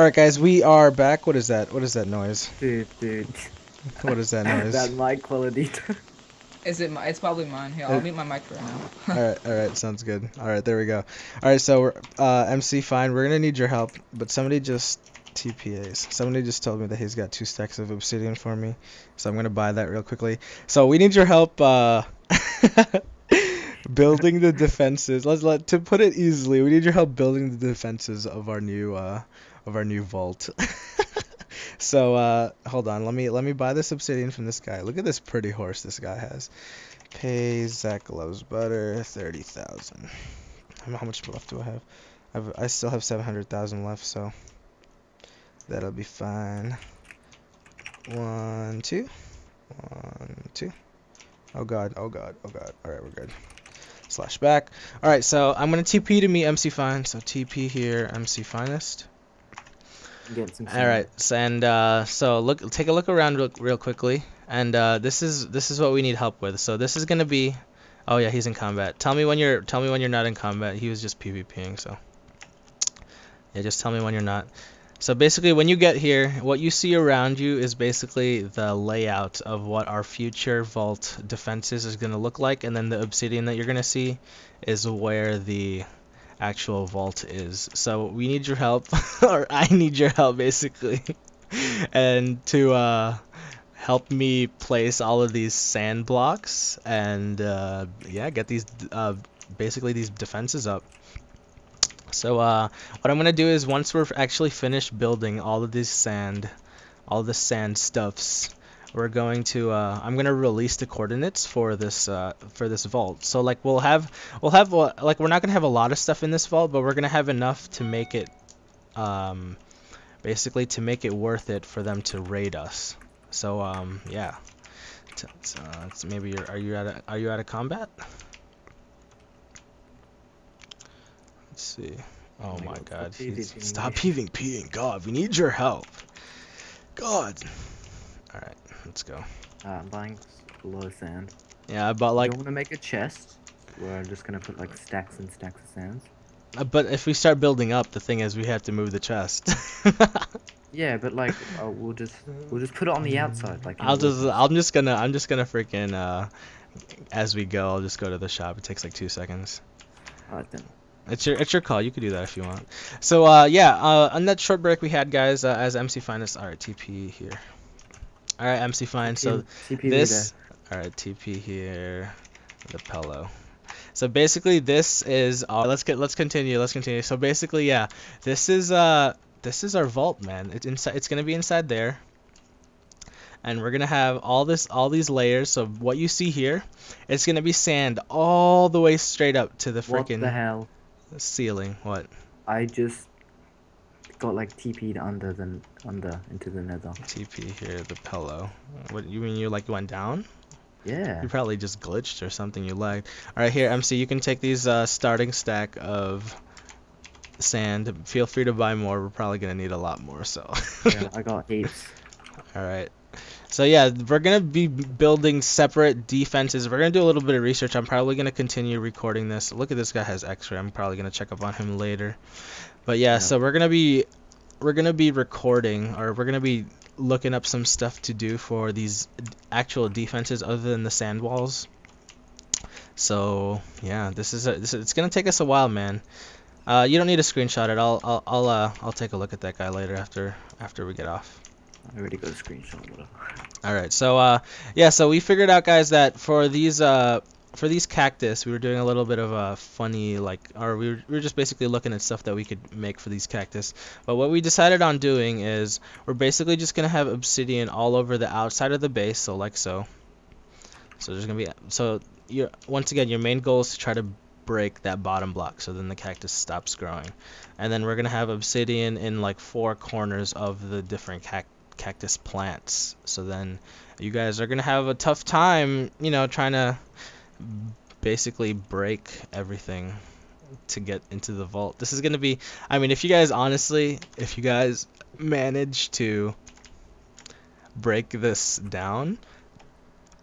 All right, guys, we are back. What is that? What is that noise? Dude, dude. What is that noise? that mic quality. Is it? My, it's probably mine. Here, I'll mute my mic for now. all right, all right, sounds good. All right, there we go. All right, so we're, uh, MC, fine. We're gonna need your help, but somebody just TPAs. Somebody just told me that he's got two stacks of obsidian for me, so I'm gonna buy that real quickly. So we need your help. Uh, building the defenses. Let's let to put it easily. We need your help building the defenses of our new uh of our new vault. so uh hold on, let me let me buy this obsidian from this guy. Look at this pretty horse this guy has. Pay Zach loves butter thirty thousand. How much left do I have? I've, I still have seven hundred thousand left, so that'll be fine. One, two, one, two. Oh god, oh god, oh god. All right, we're good slash back. Alright, so I'm going to TP to me MC Fine. So TP here, MC Finest. Alright, so, and uh, so look, take a look around real, real quickly. And uh, this is this is what we need help with. So this is going to be, oh yeah, he's in combat. Tell me when you're tell me when you're not in combat. He was just PvPing, so yeah, just tell me when you're not. So basically when you get here, what you see around you is basically the layout of what our future vault defenses is going to look like and then the obsidian that you're going to see is where the actual vault is. So we need your help, or I need your help basically, and to uh, help me place all of these sand blocks and uh, yeah, get these uh, basically these defenses up. So uh, what I'm gonna do is once we're actually finished building all of these sand, all the sand stuffs, we're going to uh, I'm gonna release the coordinates for this uh, for this vault. So like we'll have we'll have like we're not gonna have a lot of stuff in this vault, but we're gonna have enough to make it um, basically to make it worth it for them to raid us. So um, yeah. So, maybe you're are you out of are you out of combat? Let's see. Oh my god. Stop PvPing. God, we need your help. God. Alright, let's go. Uh, I'm buying a lot of sand. Yeah, but like... You want to make a chest? Where I'm just gonna put like stacks and stacks of sands? Uh, but if we start building up, the thing is we have to move the chest. yeah, but like uh, we'll just we'll just put it on the outside. Like I'll just I'm just gonna I'm just gonna freaking uh as we go I'll just go to the shop. It takes like two seconds. Alright then. It's your it's your call. You could do that if you want. So uh, yeah, uh, on that short break we had, guys, uh, as MC Finest. Right, TP here. All right, MC Fine. So TP this. All right, TP here. The pillow. So basically, this is. Uh, let's get. Let's continue. Let's continue. So basically, yeah, this is uh, this is our vault, man. It's inside. It's gonna be inside there. And we're gonna have all this, all these layers. So what you see here, it's gonna be sand all the way straight up to the freaking. What the hell? Ceiling. What? I just got like TP'd under the under into the nether. TP here, the pillow. What you mean? You like went down? Yeah. You probably just glitched or something. You lagged. All right, here, MC. You can take these uh, starting stack of sand. Feel free to buy more. We're probably gonna need a lot more. So. yeah, I got heaps. All right. So yeah, we're gonna be building separate defenses. We're gonna do a little bit of research. I'm probably gonna continue recording this. Look at this guy has X-ray. I'm probably gonna check up on him later. But yeah, yeah, so we're gonna be we're gonna be recording or we're gonna be looking up some stuff to do for these actual defenses other than the sand walls. So yeah, this is, a, this is it's gonna take us a while, man. Uh, you don't need to screenshot it. I'll I'll I'll uh, I'll take a look at that guy later after after we get off. I already got a screenshot. All right, so uh, yeah, so we figured out, guys, that for these uh, for these cactus, we were doing a little bit of a funny like, or we were, we were just basically looking at stuff that we could make for these cactus. But what we decided on doing is we're basically just gonna have obsidian all over the outside of the base, so like so. So there's gonna be so your once again your main goal is to try to break that bottom block so then the cactus stops growing and then we're gonna have obsidian in like four corners of the different cactus cactus plants. So then you guys are going to have a tough time, you know, trying to basically break everything to get into the vault. This is going to be, I mean, if you guys honestly, if you guys manage to break this down,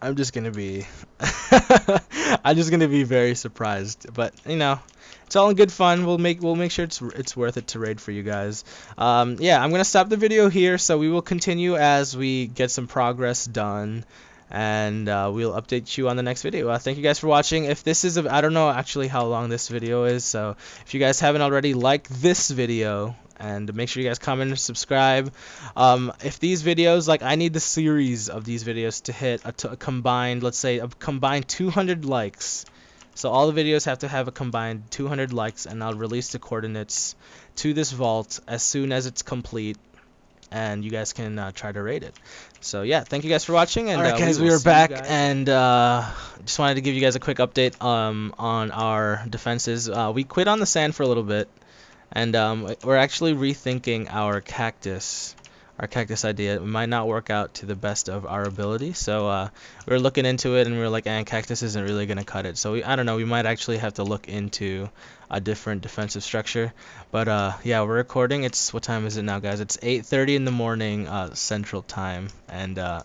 I'm just gonna be, I'm just gonna be very surprised. But you know, it's all in good fun. We'll make we'll make sure it's it's worth it to raid for you guys. Um, yeah, I'm gonna stop the video here. So we will continue as we get some progress done, and uh, we'll update you on the next video. Uh, thank you guys for watching. If this is a, I don't know actually how long this video is. So if you guys haven't already, like this video and make sure you guys comment and subscribe. Um, if these videos, like I need the series of these videos to hit a, t- a combined, let's say a combined 200 likes. So all the videos have to have a combined 200 likes, and I'll release the coordinates to this vault as soon as it's complete, and you guys can uh, try to rate it. So yeah, thank you guys for watching, and All right, uh, guys, we, we are back, and uh, just wanted to give you guys a quick update um, on our defenses. Uh, we quit on the sand for a little bit, and um, we're actually rethinking our cactus, our cactus idea. It might not work out to the best of our ability, so uh, we were looking into it, and we were like, "And cactus isn't really gonna cut it." So we, I don't know, we might actually have to look into a different defensive structure. But uh, yeah, we're recording. It's what time is it now, guys? It's 8:30 in the morning uh, Central Time, and uh,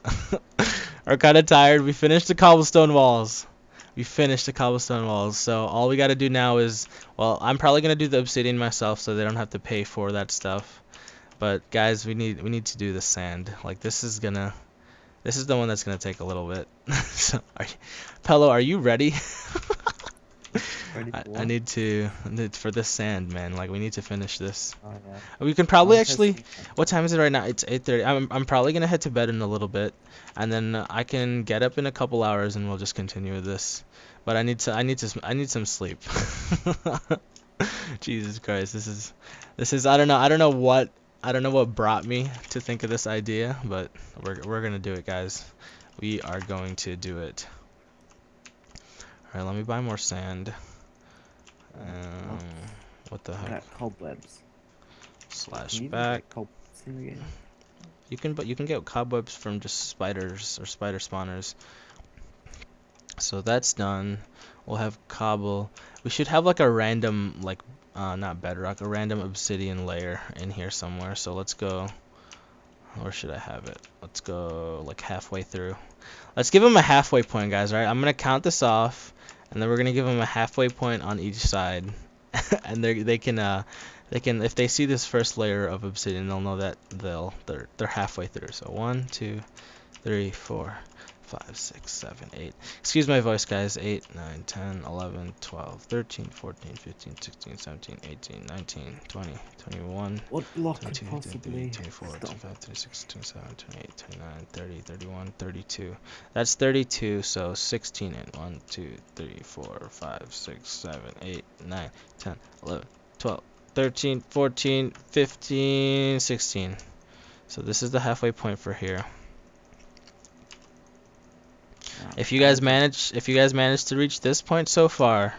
we're kind of tired. We finished the cobblestone walls. We finished the cobblestone walls. So all we got to do now is, well, I'm probably gonna do the obsidian myself, so they don't have to pay for that stuff. But guys, we need we need to do the sand. Like this is gonna, this is the one that's gonna take a little bit. so, are you, Pello, are you ready? I, I need to for this sand, man. Like we need to finish this. Oh, yeah. We can probably actually. What time is it right now? It's 8:30. I'm I'm probably gonna head to bed in a little bit, and then I can get up in a couple hours and we'll just continue with this. But I need to I need to I need some sleep. Jesus Christ, this is this is I don't know I don't know what I don't know what brought me to think of this idea, but we're we're gonna do it, guys. We are going to do it. All right, let me buy more sand. Um, what the heck? cobwebs. Slash back. cobwebs in the game? You can but you can get cobwebs from just spiders or spider spawners. So that's done. We'll have cobble. We should have like a random like uh not bedrock, a random obsidian layer in here somewhere. So let's go where should I have it? Let's go like halfway through. Let's give them a halfway point, guys, all right? I'm going to count this off and then we're going to give them a halfway point on each side. and they they can uh they can if they see this first layer of obsidian they'll know that they'll they're they're halfway through so one two three four five six seven eight. Excuse my voice guys. 8 9 10 11 12 13 14 15 16 17 18 19 20 21 What block could 22 possibly 23 24 25 26 27 28 29 30 31 32 that's 32 so 16 and 1 2 3 4 5 6 7 8 9 10 11 12 13 14 15 16 so this is the halfway point for here if you guys manage if you guys manage to reach this point so far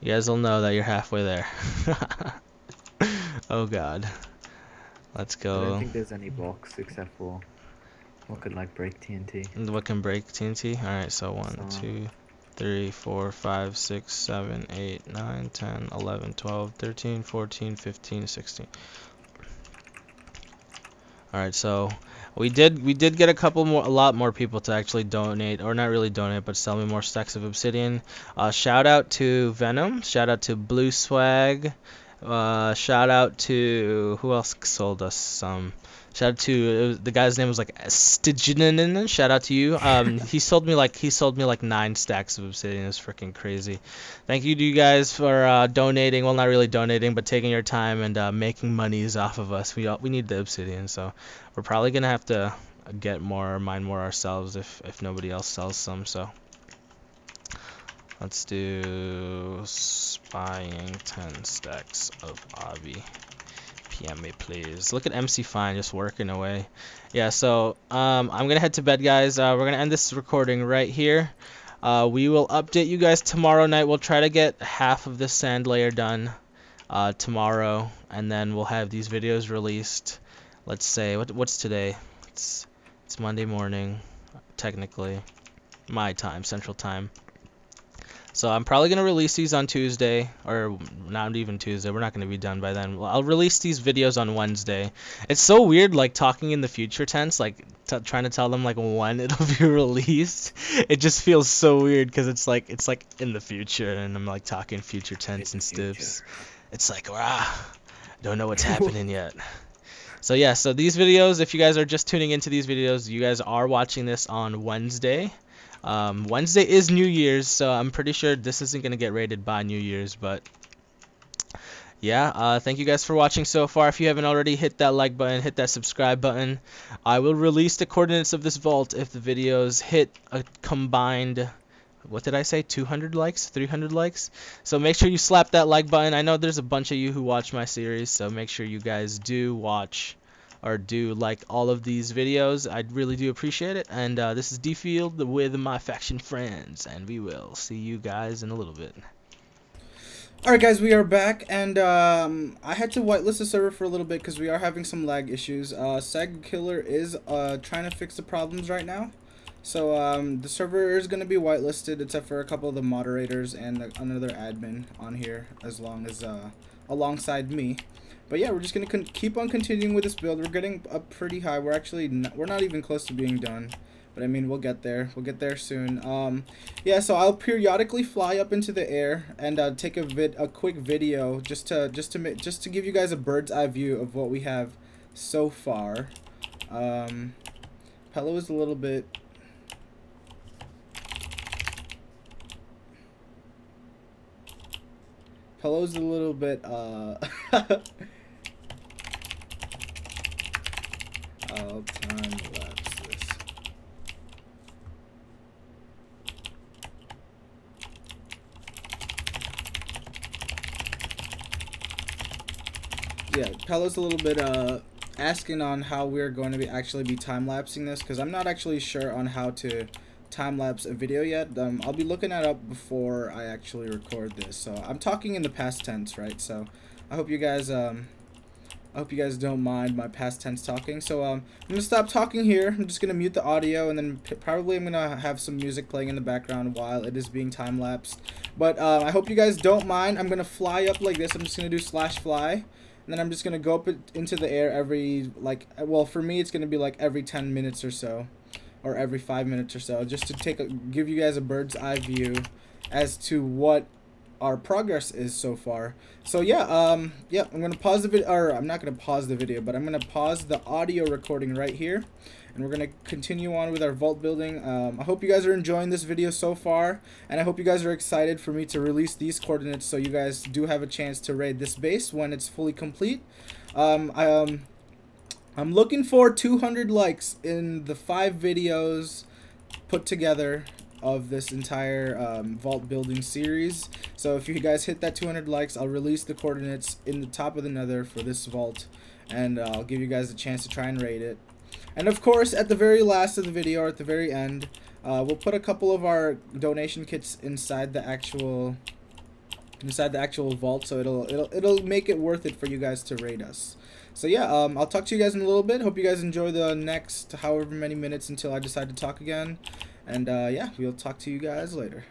you guys will know that you're halfway there oh god let's go. I don't think there's any blocks except for what could like break TNT. What can break TNT? Alright, so 1, So- 2, 3, 4, 5, 6, 7, 8, 9, 10, 11, 12, 13, 14, 15, 16. Alright, so we did we did get a couple more a lot more people to actually donate or not really donate but sell me more stacks of obsidian. Uh, shout out to Venom, shout out to Blue Swag, uh, shout out to who else sold us some Shout out to was, the guy's name was like Stygian. Shout out to you. Um, he sold me like he sold me like nine stacks of obsidian. It was freaking crazy. Thank you to you guys for uh, donating. Well, not really donating, but taking your time and uh, making monies off of us. We all, we need the obsidian, so we're probably gonna have to get more, mine more ourselves if if nobody else sells some. So let's do spying ten stacks of obby. PM me, please. Look at MC Fine just working away. Yeah, so um, I'm gonna head to bed, guys. Uh, we're gonna end this recording right here. Uh, we will update you guys tomorrow night. We'll try to get half of this sand layer done uh, tomorrow, and then we'll have these videos released. Let's say what what's today? It's it's Monday morning, technically, my time, Central Time. So I'm probably gonna release these on Tuesday, or not even Tuesday. We're not gonna be done by then. I'll release these videos on Wednesday. It's so weird, like talking in the future tense, like t- trying to tell them like when it'll be released. It just feels so weird because it's like it's like in the future, and I'm like talking future tense and stuff. It's like ah, don't know what's happening yet. So yeah, so these videos, if you guys are just tuning into these videos, you guys are watching this on Wednesday. Um, Wednesday is New Year's, so I'm pretty sure this isn't going to get rated by New Year's, but yeah, uh, thank you guys for watching so far. If you haven't already, hit that like button, hit that subscribe button. I will release the coordinates of this vault if the videos hit a combined, what did I say, 200 likes, 300 likes? So make sure you slap that like button. I know there's a bunch of you who watch my series, so make sure you guys do watch or do like all of these videos. I really do appreciate it. And uh, this is Dfield with my faction friends, and we will see you guys in a little bit. Alright guys, we are back, and um, I had to whitelist the server for a little bit because we are having some lag issues. Uh, Sag Killer is uh, trying to fix the problems right now. So um, the server is going to be whitelisted except for a couple of the moderators and another admin on here as long as uh, alongside me. But yeah, we're just gonna keep on continuing with this build. We're getting up pretty high. We're actually not, we're not even close to being done. But I mean, we'll get there. We'll get there soon. Um, yeah, so I'll periodically fly up into the air and uh, take a vid, a quick video just to just to just to give you guys a bird's eye view of what we have so far. Um, Pello is a little bit Pello's a little bit uh I'll time lapse this. Yeah, Pello's a little bit uh asking on how we're going to be actually be time lapsing this because I'm not actually sure on how to time lapse a video yet. Um, I'll be looking that up before I actually record this. So I'm talking in the past tense, right? So I hope you guys um I hope you guys don't mind my past tense talking. So um, I'm going to stop talking here. I'm just going to mute the audio and then probably I'm going to have some music playing in the background while it is being time-lapsed. But uh, I hope you guys don't mind. I'm going to fly up like this. I'm just going to do slash fly. And then I'm just going to go up into the air every, like, well, for me, it's going to be like every 10 minutes or so. Or every 5 minutes or so. Just to take a, give you guys a bird's eye view as to what our progress is so far. So yeah, um, yeah, I'm gonna pause the video, or I'm not gonna pause the video, but I'm gonna pause the audio recording right here, and we're gonna continue on with our vault building. Um, I hope you guys are enjoying this video so far, and I hope you guys are excited for me to release these coordinates so you guys do have a chance to raid this base when it's fully complete. Um, I, um, I'm looking for 200 likes in the five videos put together of this entire um, vault building series. So if you guys hit that 200 likes, I'll release the coordinates in the top of the nether for this vault. And uh, I'll give you guys a chance to try and raid it. And of course, at the very last of the video, or at the very end, uh, we'll put a couple of our donation kits inside the actual inside the actual vault so it'll it'll it'll make it worth it for you guys to raid us so yeah um, I'll talk to you guys in a little bit hope you guys enjoy the next however many minutes until I decide to talk again and uh, yeah, we'll talk to you guys later.